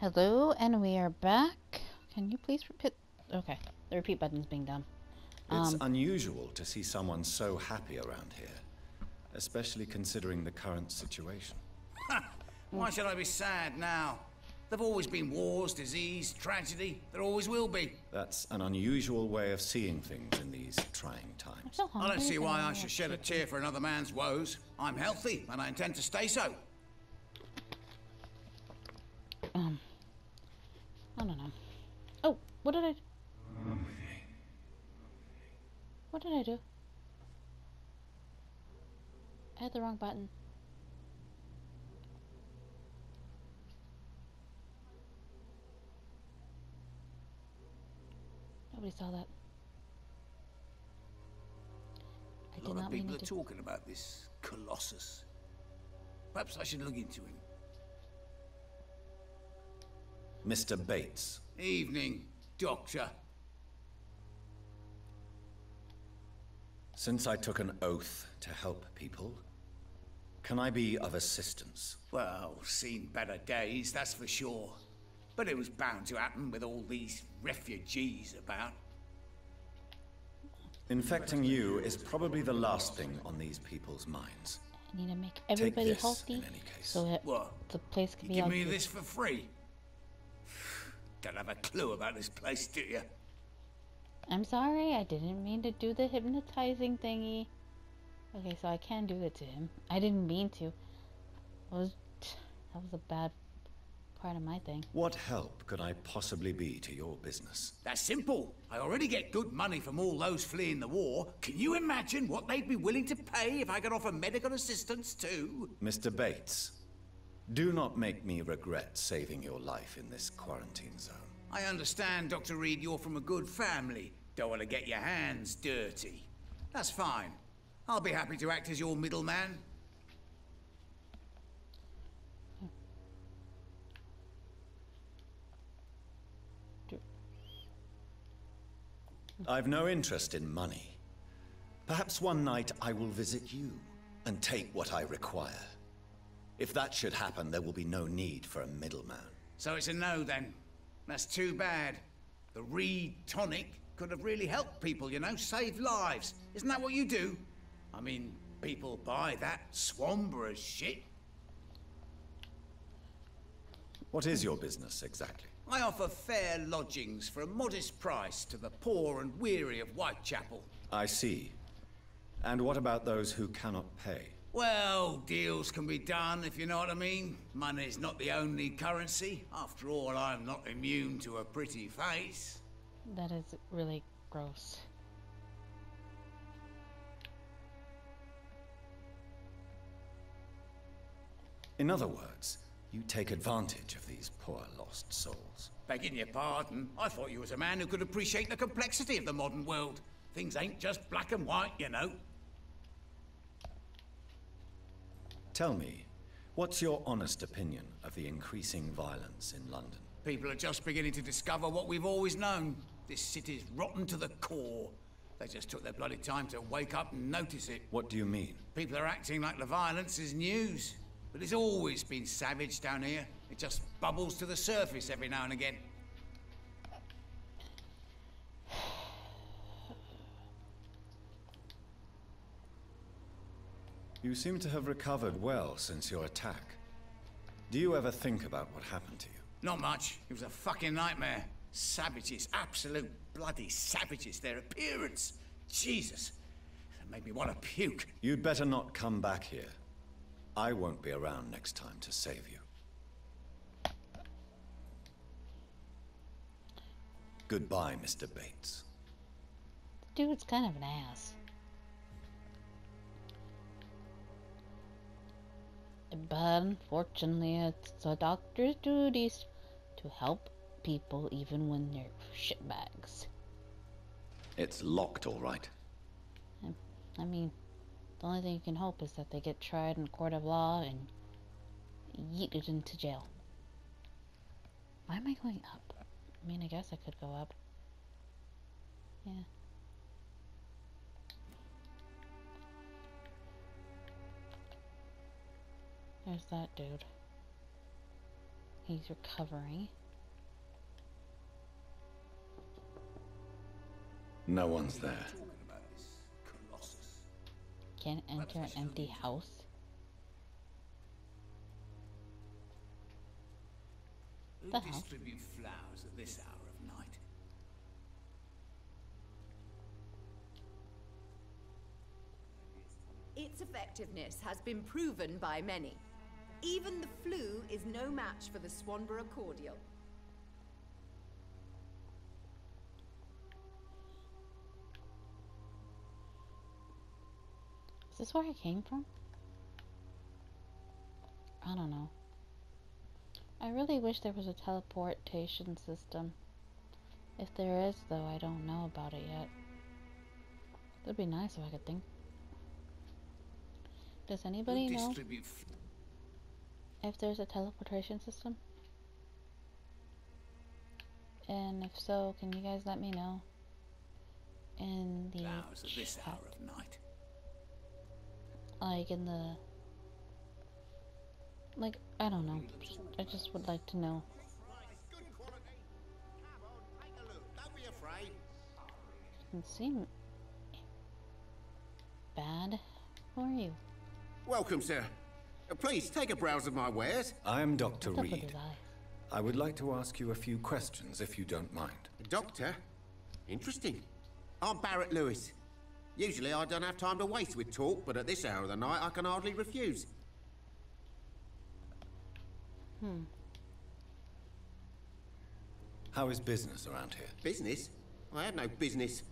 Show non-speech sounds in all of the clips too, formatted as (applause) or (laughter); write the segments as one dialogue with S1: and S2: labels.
S1: Hello, and we are back. Can you please repeat? Okay, the repeat button's being done.
S2: It's
S1: Um,
S2: unusual to see someone so happy around here, especially considering the current situation.
S3: Why should I be sad now? There've always been wars, disease, tragedy. There always will be.
S2: That's an unusual way of seeing things in these trying times.
S1: so
S3: I don't see why I should shed a tear for another man's woes. I'm healthy, and I intend to stay so.
S1: do. Um, I don't know. Oh, what did I? What did I do? I had the wrong button. Nobody saw that. I
S3: A lot of people are
S1: to.
S3: talking about this Colossus. Perhaps I should look into him.
S2: Mr. Bates,
S3: Evening, Doctor.
S2: since I took an oath to help people, can I be of assistance?
S3: Well, seen better days, that's for sure. But it was bound to happen with all these refugees about.
S2: Infecting you is probably the last thing on these people's minds.
S1: I need to make everybody healthy
S2: in any case.
S1: so that
S3: What?
S1: the place can
S3: You
S1: be
S3: give
S1: all
S3: me
S1: good.
S3: this for free? Don't have a clue about this place, do you?
S1: I'm sorry, I didn't mean to do the hypnotizing thingy. Okay, so I can do it to him. I didn't mean to. It was that was a bad part of my thing.
S2: What help could I possibly be to your business?
S3: That's simple. I already get good money from all those fleeing the war. Can you imagine what they'd be willing to pay if I could offer medical assistance too?
S2: Mr. Bates, do not make me regret saving your life in this quarantine zone.
S3: I understand, Dr. Reed, you're from a good family. Don't want to get your hands dirty. That's fine. I'll be happy to act as your middleman.
S2: I've no interest in money. Perhaps one night I will visit you and take what I require. If that should happen, there will be no need for a middleman.
S3: So it's a no then. That's too bad. The Reed tonic could have really helped people, you know, saved lives. Isn't that what you do? I mean, people buy that Swanborough shit.
S2: What is your business exactly?
S3: I offer fair lodgings for a modest price to the poor and weary of Whitechapel.
S2: I see. And what about those who cannot pay?
S3: Well, deals can be done, if you know what I mean. Money's not the only currency. After all, I'm not immune to a pretty face.
S1: That is really gross.
S2: In other words, you take advantage of these poor lost souls.
S3: Begging your pardon, I thought you was a man who could appreciate the complexity of the modern world. Things ain't just black and white, you know.
S2: Tell me, what's your honest opinion of the increasing violence in London?
S3: People are just beginning to discover what we've always known. This city's rotten to the core. They just took their bloody time to wake up and notice it.
S2: What do you mean?
S3: People are acting like the violence is news. But it's always been savage down here. It just bubbles to the surface every now and again.
S2: You seem to have recovered well since your attack. Do you ever think about what happened to you?
S3: Not much. It was a fucking nightmare. Savages, absolute bloody savages. Their appearance. Jesus. It made me want to puke.
S2: You'd better not come back here. I won't be around next time to save you. Goodbye, Mr. Bates.
S1: Dude's kind of an ass. But unfortunately, it's a doctor's duties to help people even when they're shitbags.
S2: It's locked, all right.
S1: I mean, the only thing you can hope is that they get tried in a court of law and yeeted into jail. Why am I going up? I mean, I guess I could go up. Yeah. There's that dude. He's recovering.
S2: No one's there.
S1: Can't enter an empty house.
S3: Who
S1: The hell?
S3: distribute flowers at this hour of night?
S4: Its effectiveness has been proven by many. Even the flu is no match for the Swanborough cordial.
S1: Is this where I came from? I don't know. I really wish there was a teleportation system. If there is, though, I don't know about it yet. That'd be nice if I could think. Does anybody
S3: Who
S1: know
S3: distribute f-
S1: if there's a teleportation system? And if so, can you guys let me know? In the
S3: at this hour of night?
S1: like in the like I don't know. I just would like to know.
S5: Good quality. Come on, take a look. Don't be afraid.
S1: Doesn't seem bad. Who are you?
S5: Welcome, sir. Uh, Please take a browse of my wares.
S2: I'm Dr. Reed.
S1: his eyes.
S2: I would like to ask you a few questions if you don't mind.
S5: Doctor? Interesting. I'm Barrett Lewis. Usually I don't have time to waste with talk, but at this hour of the night I can hardly refuse. Hmm.
S2: How is business around here?
S5: Business? I have no business.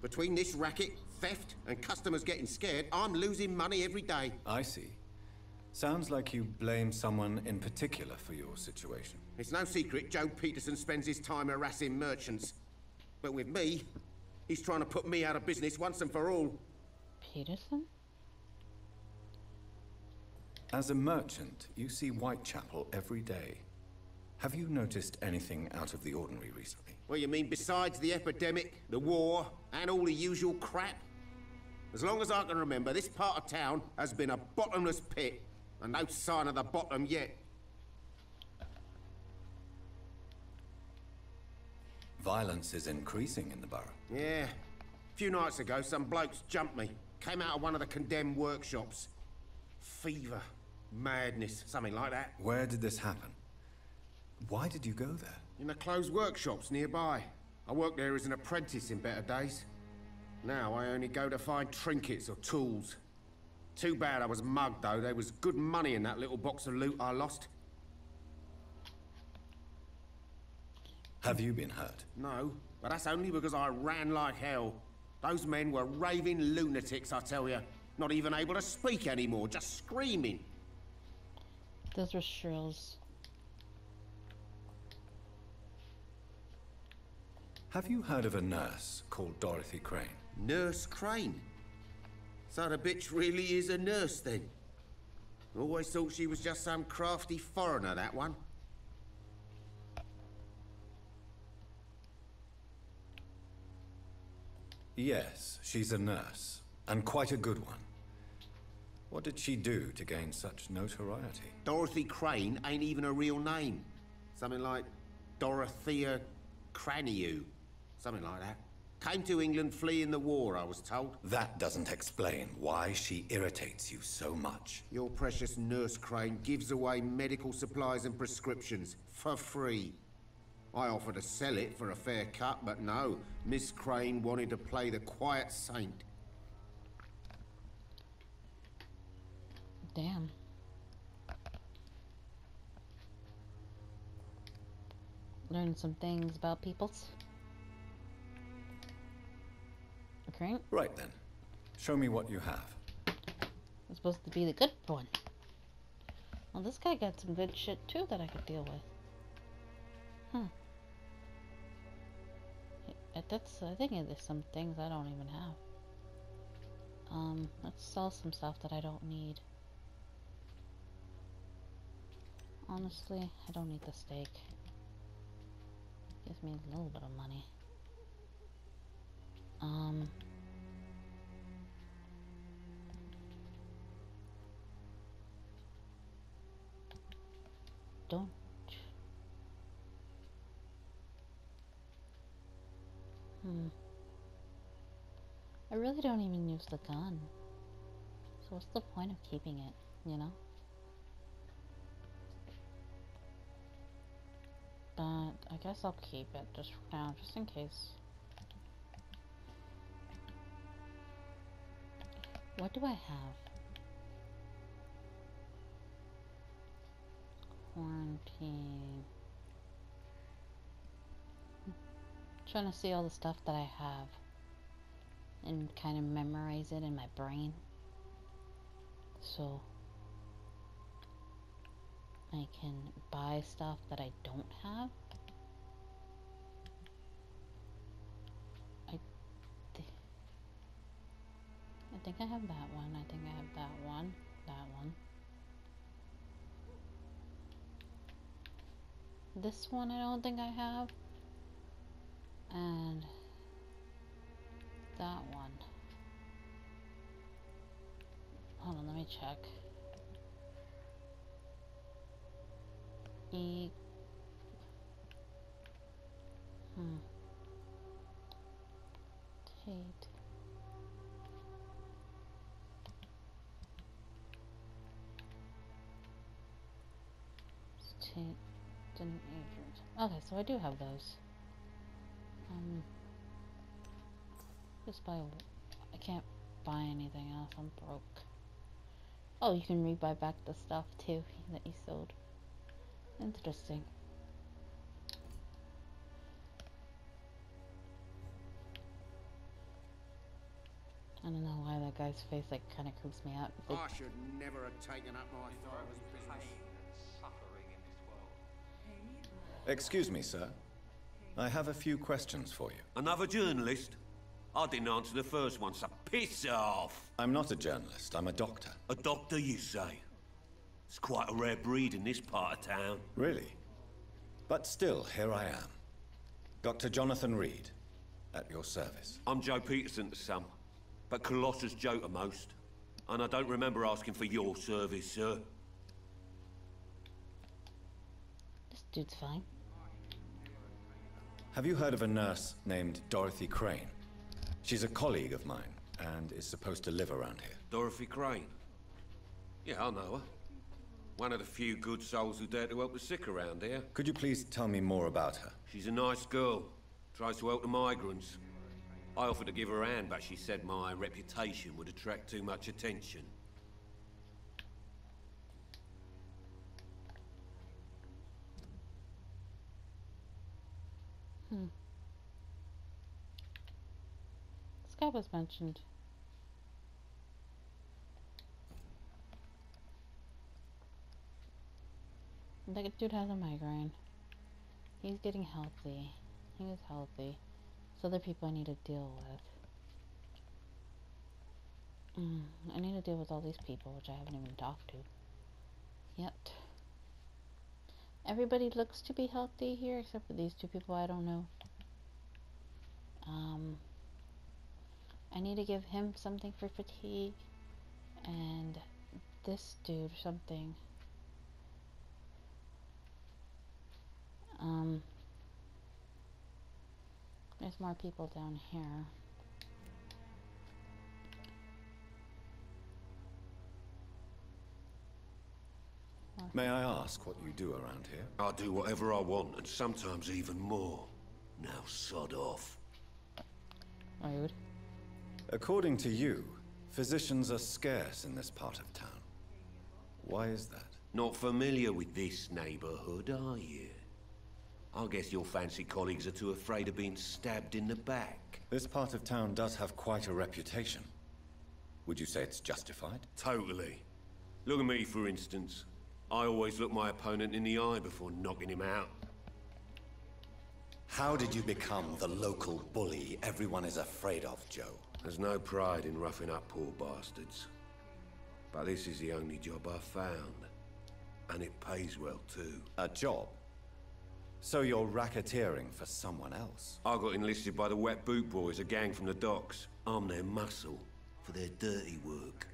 S5: Between this racket, theft, and customers getting scared, I'm losing money every day.
S2: I see. Sounds like you blame someone in particular for your situation.
S5: It's no secret Joe Peterson spends his time harassing merchants. But with me, he's trying to put me out of business once and for all.
S1: Peterson?
S2: As a merchant, you see Whitechapel every day. Have you noticed anything out of the ordinary recently?
S5: Well, you mean besides the epidemic, the war, and all the usual crap? As long as I can remember, this part of town has been a bottomless pit, and no sign of the bottom yet.
S2: Violence is increasing in the borough.
S5: Yeah. A few nights ago, some blokes jumped me. Came out of one of the condemned workshops. Fever, madness, something like that.
S2: Where did this happen? Why did you go there?
S5: In the closed workshops nearby. I worked there as an apprentice in better days. Now I only go to find trinkets or tools. Too bad I was mugged though. There was good money in that little box of loot I lost.
S2: Have you been hurt?
S5: No, but that's only because I ran like hell. Those men were raving lunatics, I tell you. Not even able to speak anymore, just screaming.
S1: Those were shrills.
S2: Have you heard of a nurse called Dorothy Crane?
S5: Nurse Crane. So the bitch really is a nurse then? Always thought she was just some crafty foreigner, that one.
S2: Yes, she's a nurse, and quite a good one. What did she do to gain such notoriety?
S5: Dorothy Crane ain't even a real name. Something like Dorothea Craniu. Something like that. Came to England fleeing the war, I was told.
S2: That doesn't explain why she irritates you so much.
S5: Your precious nurse Crane gives away medical supplies and prescriptions for free. I offered to sell it for a fair cut, but no. Miss Crane wanted to play the quiet saint.
S1: Damn. Learn some things about peoples.
S2: Right then. Show me what you have.
S1: I'm supposed to be the good one. Well, this guy got some good shit too that I could deal with. Huh. That's, I think there's some things I don't even have. Um, let's sell some stuff that I don't need. Honestly, I don't need the steak. Gives me a little bit of money. Um. don't. Hmm. I really don't even use the gun. So what's the point of keeping it, you know? But I guess I'll keep it just for now, just in case. What do I have? Quarantine. trying to see all the stuff that I have and kind of memorize it in my brain. So I can buy stuff that I don't have. I, I think I have that one. I think I have that one. That one. This one I don't think I have. And that one. Hold on, let me check. E. Hmm. Tate. Tate. Okay, so I do have those. Um. Just buy. I can't buy anything else. I'm broke. Oh, you can rebuy back the stuff too that you sold. Interesting. I don't know why that guy's face like kind of creeps me out.
S5: I should never have taken up my father's business.
S2: Excuse me, sir. I have a few questions for you.
S6: Another journalist? I didn't answer the first one, so piss off!
S2: I'm not a journalist, I'm a doctor.
S6: A doctor, you say? It's quite a rare breed in this part of town.
S2: Really? But still, here I am. Dr. Jonathan Reed, at your service.
S6: I'm Joe Peterson to some, but Colossus Joe to most. And I don't remember asking for your service, sir.
S1: this dude's fine.
S2: Have you heard of a nurse named Dorothy Crane? She's a colleague of mine, and is supposed to live around here.
S6: Dorothy Crane. Yeah, I know her. One of the few good souls who dare to help the sick around here.
S2: Could you please tell me more about her?
S6: She's a nice girl. Tries to help the migrants. I offered to give her a hand, but she said my reputation would attract too much attention.
S1: Hmm. This was mentioned. The dude has a migraine. He's getting healthy. He is healthy. So other people I need to deal with. Mm, I need to deal with all these people, which I haven't even talked to yet. Everybody looks to be healthy here, except for these two people I don't know. Um, I need to give him something for fatigue, and this dude something. Um, there's more people down here.
S2: May I ask what you do around here?
S6: I do whatever I want, and sometimes even more. Now sod off.
S1: Rude.
S2: According to you, physicians are scarce in this part of town. Why is that?
S6: Not familiar with this neighborhood, are you? I guess your fancy colleagues are too afraid of being stabbed in the back.
S2: This part of town does have quite a reputation. Would you say it's justified?
S6: Totally. Look at me, for instance. I always look my opponent in the eye before knocking him out.
S2: How did you become the local bully everyone is afraid of, Joe?
S6: There's no pride in roughing up poor bastards. But this is the only job I've found. And it pays well, too.
S2: A job? So you're racketeering for someone else?
S6: I got enlisted by the Wet Boot Boys, a gang from the docks. I'm their muscle for their dirty work.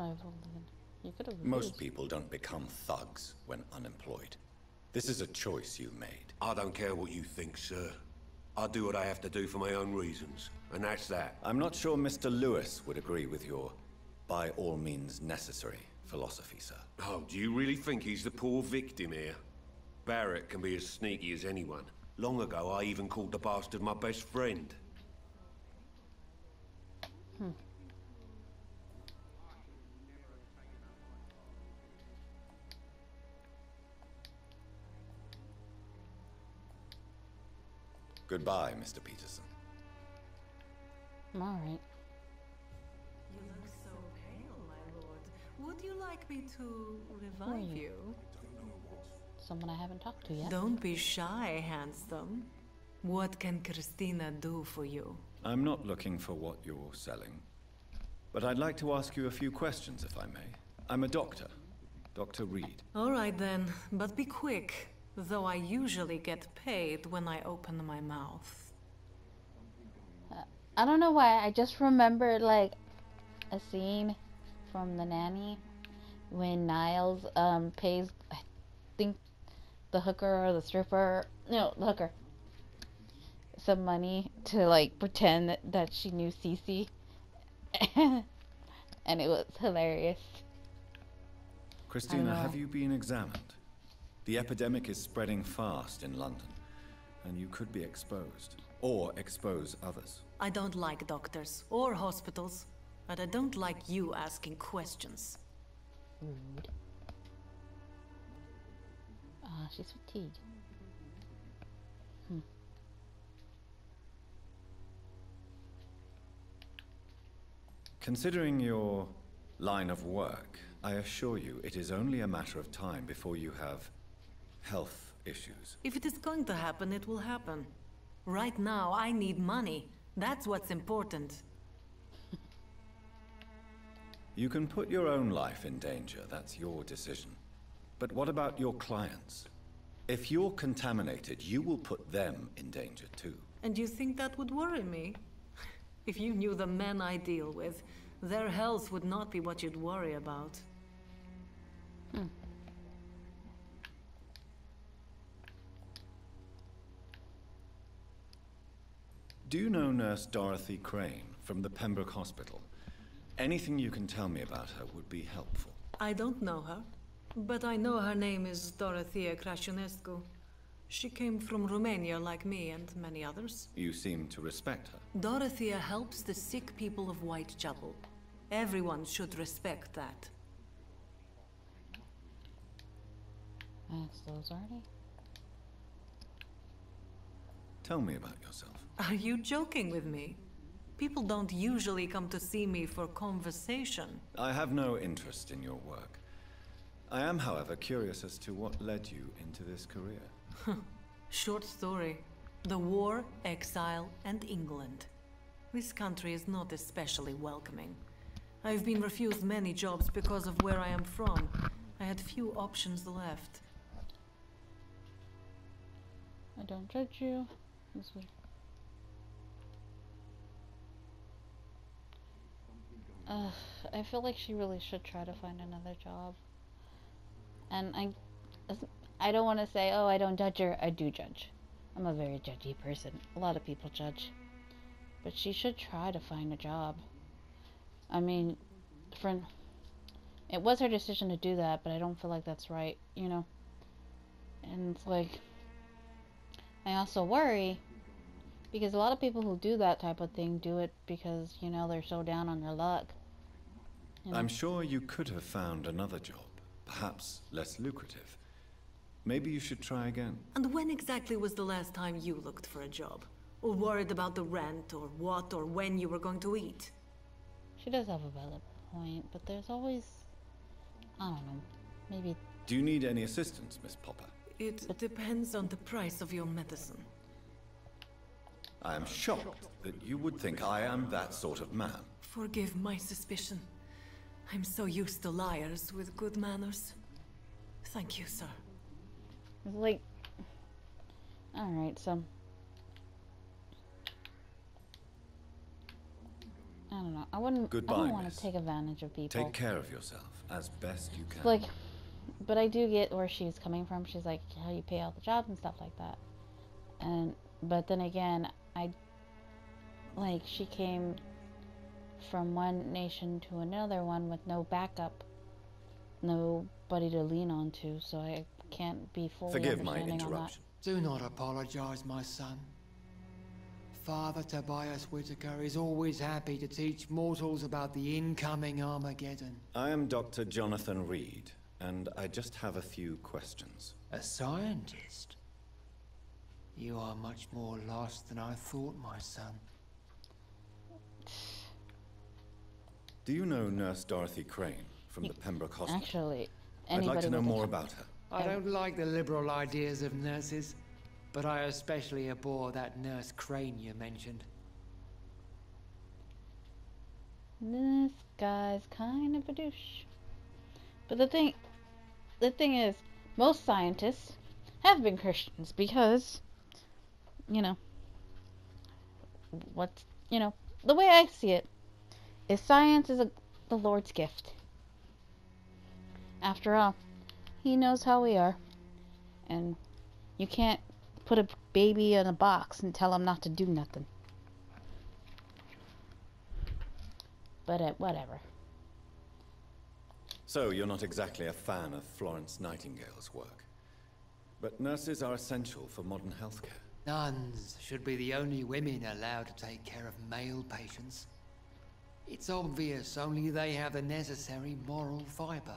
S1: So I've. You could have.
S2: Most people don't become thugs when unemployed. This is a choice you made.
S6: I don't care what you think, sir. I do what I have to do for my own reasons, and that's that.
S2: I'm not sure Mr. Lewis would agree with your by all means necessary philosophy, sir.
S6: Oh, do you really think he's the poor victim here? Barrett can be as sneaky as anyone. Long ago, I even called the bastard my best friend.
S2: Goodbye, Mr. Peterson.
S1: I'm alright.
S7: You look so pale, my lord. Would you like me to revive
S1: Hmm.
S7: you?
S1: Someone I haven't talked to yet.
S7: Don't be shy, handsome. What can Christina do for you?
S2: I'm not looking for what you're selling. But I'd like to ask you a few questions, if I may. I'm a doctor. Dr. Reed.
S7: All right then, but be quick. Though I usually get paid when I open my mouth.
S1: I don't know why. I just remembered like a scene from the nanny when Niles um pays I think the hooker or the stripper no the hooker some money to like pretend that, that she knew Cece (laughs) and it was hilarious.
S2: Christina, have you been examined? The epidemic is spreading fast in London, and you could be exposed. Or expose others.
S7: I don't like doctors or hospitals, but I don't like you asking questions.
S1: Rude. Ah, she's fatigued.
S2: Considering your line of work, I assure you it is only a matter of time before you have health issues.
S7: If it is going to happen, it will happen. Right now, I need money. That's what's important.
S2: You can put your own life in danger, that's your decision. But what about your clients? If you're contaminated, you will put them in danger too.
S7: And you think that would worry me? If you knew the men I deal with, their health would not be what you'd worry about. Hmm.
S2: Do you know Nurse Dorothy Crane from the Pembroke Hospital? Anything you can tell me about her would be helpful.
S7: I don't know her, but I know her name is Dorothea Crasionescu. She came from Romania like me and many others.
S2: You seem to respect her.
S7: Dorothea helps the sick people of Whitechapel. Everyone should respect that.
S1: That's those already.
S2: Tell me about yourself.
S7: Are you joking with me? People don't usually come to see me for conversation.
S2: I have no interest in your work. I am, however, curious as to what led you into this career. (laughs)
S7: Short story. The war, exile, and England. This country is not especially welcoming. I've been refused many jobs because of where I am from. I had few options left.
S1: I don't judge you. This was. Ugh, I feel like she really should try to find another job. And I, I don't want to say, oh, I don't judge her. I do judge. I'm a very judgy person. A lot of people judge. But she should try to find a job. I mean, friend, it was her decision to do that, but I don't feel like that's right, you know? And it's like, I also worry because a lot of people who do that type of thing do it because, you know, they're so down on their luck. You know?
S2: I'm sure you could have found another job, perhaps less lucrative. Maybe you should try again.
S7: And when exactly was the last time you looked for a job? Or worried about the rent, or what, or when you were going to eat?
S1: She does have a valid point, but there's always, I don't know, maybe
S2: Do you need any assistance, Miss Popper?
S7: It depends on the price of your medicine.
S2: I am shocked that you would think I am that sort of man.
S7: Forgive my suspicion. I'm so used to liars with good manners. Thank you, sir.
S1: it's like, all right, so I don't know. I wouldn't. I
S2: Goodbye,
S1: don't want
S2: miss.
S1: to take advantage of people.
S2: Take care of yourself as best you can.
S1: like but I do get where she's coming from. She's like, how you pay all the jobs and stuff like that. And but then again, I like she came from one nation to another one with no backup, nobody to lean on to. So I can't be fully
S2: Forgive my
S1: understanding on that.
S2: interruption.
S8: Do not apologize, my son. Father Tobias Whitaker is always happy to teach mortals about the incoming Armageddon.
S2: I am Dr. Jonathan Reed, and I just have a few questions.
S8: A scientist? You are much more lost than I thought, my son.
S2: Do you know Nurse Dorothy Crane from the Pembroke Hospital?
S1: Actually,
S2: I'd like to know more
S1: com-
S2: about her.
S8: I don't like the liberal ideas of nurses, but I especially abhor that nurse Crane you mentioned.
S1: This guy's kind of a douche. But the thing, the thing is, most scientists have been Christians because, you know, what you know, the way I see it is science is a, the Lord's gift. After all, He knows how we are, and you can't put a baby in a box and tell him not to do nothing. But uh, whatever.
S2: So, you're not exactly a fan of Florence Nightingale's work. But nurses are essential for modern healthcare.
S8: Nuns should be the only women allowed to take care of male patients. It's obvious only they have the necessary moral fiber.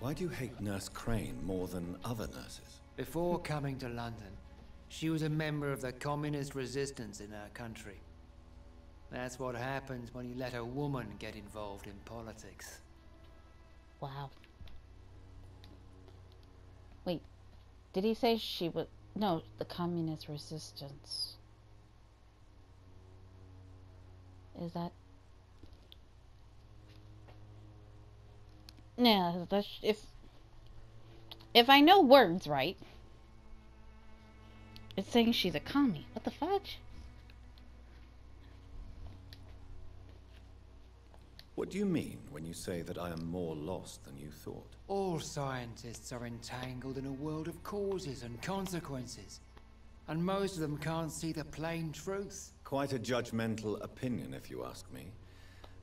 S2: Why do you hate Nurse Crane more than other nurses?
S8: Before coming to London, she was a member of the communist resistance in her country. That's what happens when you let a woman get involved in politics.
S1: Wow. Wait, did he say she was. No, the communist resistance. Is that. Yeah, that's. If. If I know words right. It's saying she's a commie. What the fudge?
S2: What do you mean when you say that I am more lost than you thought?
S8: All scientists are entangled in a world of causes and consequences. And most of them can't see the plain truth.
S2: Quite a judgmental opinion, if you ask me.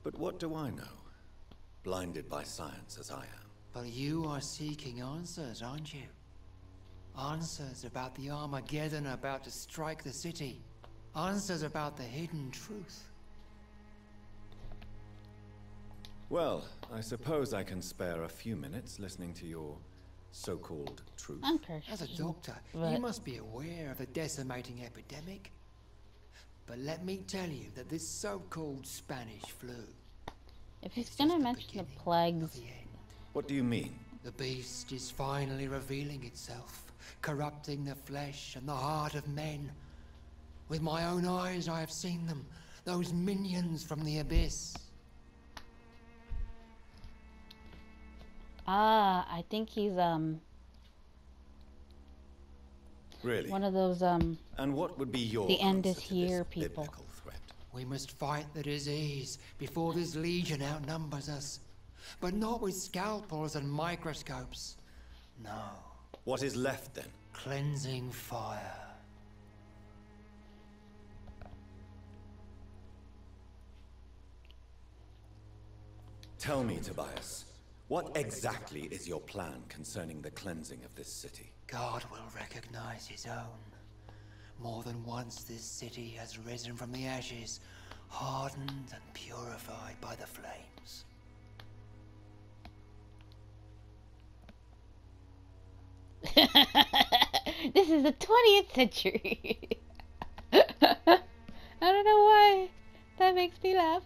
S2: But what do I know? Blinded by science as I am.
S8: But you are seeking answers, aren't you? Answers about the Armageddon about to strike the city. Answers about the hidden truth.
S2: Well, I suppose I can spare a few minutes listening to your so-called truth.
S1: I'm.
S8: As a doctor, you must be aware of the decimating epidemic. But let me tell you that this so-called Spanish flu
S1: If he's gonna
S8: just the
S1: mention the plagues.
S8: The
S2: what do you mean?
S8: The beast is finally revealing itself, corrupting the flesh and the heart of men. With my own eyes I have seen them, those minions from the abyss.
S1: ah, I think he's um
S2: Really?
S1: one of those um
S2: And what would be your
S1: The end is here,
S2: this
S1: people.
S2: biblical threat?
S8: We must fight the disease before this legion outnumbers us. But not with scalpels and microscopes. No,
S2: What is left then?
S8: cleansing fire.
S2: Tell me, Tobias, what exactly is your plan concerning the cleansing of this city?
S8: God will recognize his own. More than once this city has risen from the ashes, hardened and purified by the flames. (laughs)
S1: this is the 20th century. (laughs) I don't know why that makes me laugh.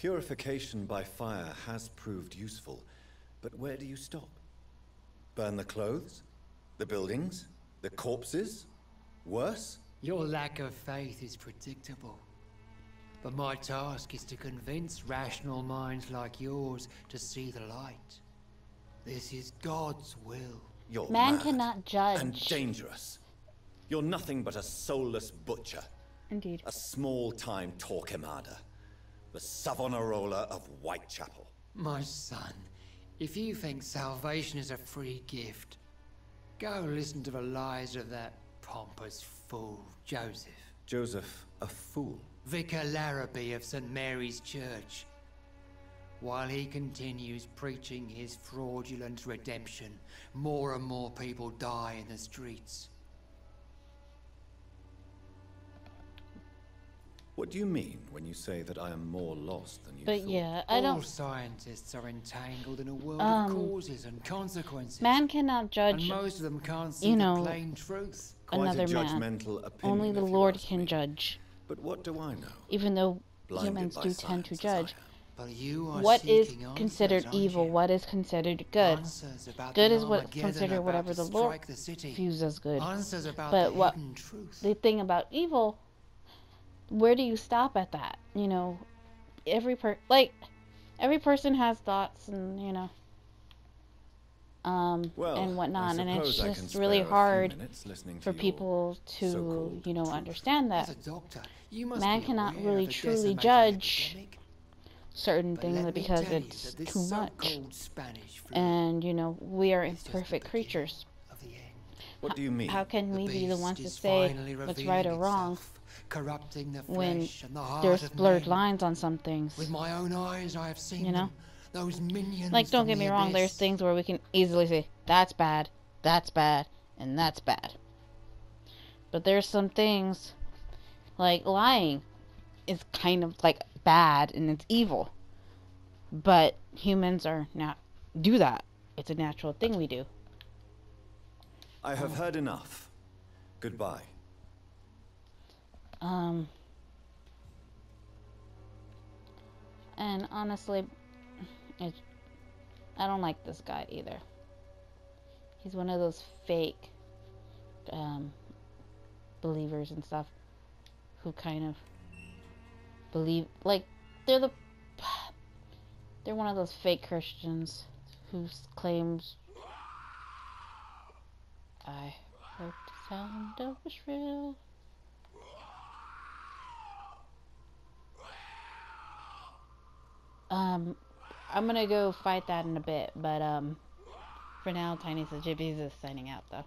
S2: Purification by fire has proved useful, but where do you stop? Burn the clothes? The buildings? The corpses? Worse?
S8: Your lack of faith is predictable. But my task is to convince rational minds like yours to see the light. This is God's will.
S2: You're
S1: Man
S2: mad
S1: cannot judge.
S2: And dangerous. You're nothing but a soulless butcher.
S1: Indeed.
S2: A small-time Torquemada. The Savonarola of Whitechapel.
S8: My son, if you think salvation is a free gift, go listen to the lies of that pompous fool, Joseph.
S2: Joseph, a fool.
S8: Vicar Larrabee of St. Mary's Church. While he continues preaching his fraudulent redemption, more and more people die in the streets.
S2: What do you mean when you say that I am more lost than you
S1: But
S2: thought?
S1: yeah, I
S8: All
S1: don't.
S8: All scientists are entangled in a world
S1: Um,
S8: of causes and consequences.
S1: Man cannot
S8: and
S1: judge
S8: most of them can't see
S1: you
S8: the
S1: know,
S8: plain truth.
S2: Quite
S1: another
S2: a
S1: man.
S2: judgmental opinion,
S1: Only the Lord can
S2: me.
S1: judge.
S2: But what do I know?
S1: Even though
S2: Blinded
S1: humans do tend to
S2: science as I
S1: judge.
S8: But you are
S1: What is
S8: seeking answers,
S1: considered evil?
S8: you?
S1: What is considered good? Good is what's considered whatever the Lord
S8: strike the
S1: views as good.
S8: About
S1: But
S8: the
S1: what
S8: truth.
S1: the thing about evil, where do you stop at that? You know, every per like every person has thoughts and you know um
S2: Well,
S1: and whatnot and it's
S2: suppose I can
S1: just really
S2: spare a few
S1: hard
S2: minutes listening to
S1: for people to
S2: so-called
S1: you know
S2: truth.
S1: understand
S8: As
S1: that
S8: a doctor, you must
S1: Man cannot really truly judge
S8: epidemic.
S1: certain
S8: But
S1: things because it's too much
S8: so-called Spanish
S1: and you know we are
S8: is just the
S1: imperfect creatures
S8: of the end.
S2: What do you mean?
S1: how can
S8: The
S1: we be the ones to say
S8: finally
S1: what's right or wrong
S8: itself, corrupting the
S1: when
S8: and the heart
S1: there's
S8: of
S1: blurred
S8: men.
S1: lines on some things
S8: With my own eyes, I have seen
S1: You know?
S8: them. Those minions.
S1: like don't get me
S8: the
S1: wrong there's things where we can easily say that's bad that's bad and that's bad but there's some things like lying is kind of like bad and it's evil but humans are not do that it's a natural thing we do
S2: I have heard enough. Goodbye.
S1: Um and honestly it, i don't like this guy either. He's one of those fake um believers and stuff who kind of believe like they're the they're one of those fake christians who claims i heard the sound of a shrill Um, I'm gonna go fight that in a bit, but um, for now, Tiniestofchibis is signing out though.